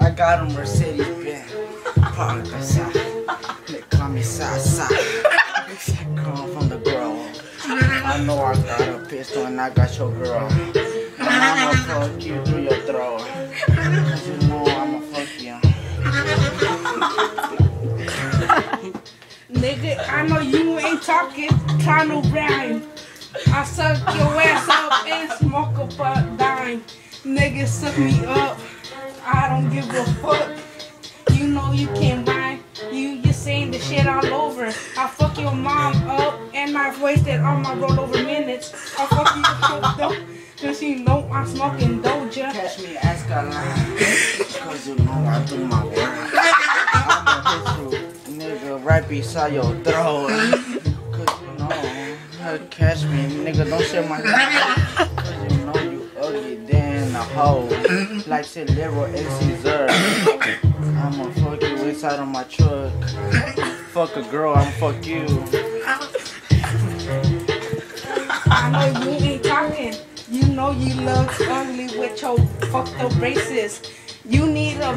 I got a Mercedes Benz. Parked outside. They call me Sasa. Come from the girl. I know I got a pistol and I got your girl. And I'ma fuck you through your throat. Cause you know I'ma fuck you. Nigga, I know you ain't talking, trying to rhyme. I suck your ass Nigga, suck me up. I don't give a fuck. You know you can't rhyme. You just saying the shit all over. I fuck your mom up and I've wasted all my rollover minutes. I fuck you up Cause you know I'm smoking Doja. Catch me Escalade. Cause you know I do my work. I'ma hit you, nigga, right beside your throat. Cause you know, catch me, nigga, don't share my Cause you know you ugly than a hoe. Like said Leroy and Caesar. I'ma fuck you inside of my truck. Fuck a girl, I'ma fuck you. I know you ain't talking. You know you look ugly with your fucked up braces. You need a